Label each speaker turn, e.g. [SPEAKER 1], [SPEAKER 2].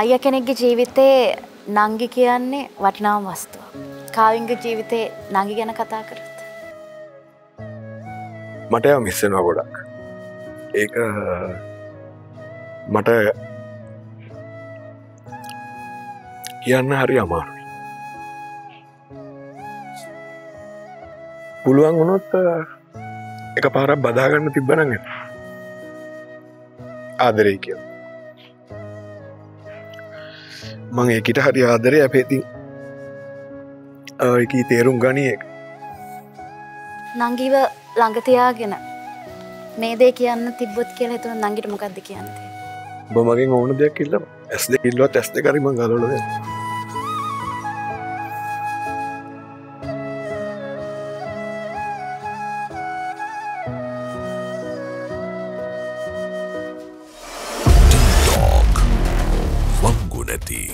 [SPEAKER 1] අය කෙනෙක්ගේ ජීවිතේ නංගි කියන්නේ වටිනාම වස්තුව. කාවිංග ජීවිතේ නංගි ගැන කතා කරත්.
[SPEAKER 2] මට එයා මිස්සෙනවා ගොඩක් ඒක මට කියන්න හරි අමාරුයි පුළුවන් වුණොත් එක පාරක් බදාගන්න තිබ්බනග ආදරේ කිය මං ඒකට හරි ආදරය අපේතින් එක තේරුම් ගනිය එක
[SPEAKER 1] නංගිව ළඟතියාගෙන මේ දේ කියන්න තිබ්බොත් කියලා හිතුන නංගිට මොකක්ද කියන්තේ.
[SPEAKER 2] බමගින් ඕන දෙයක් ඉල්ල ඇස් දෙ ඉල්ලොත් ඇස් දෙකරීම ගලොලද
[SPEAKER 3] रहती।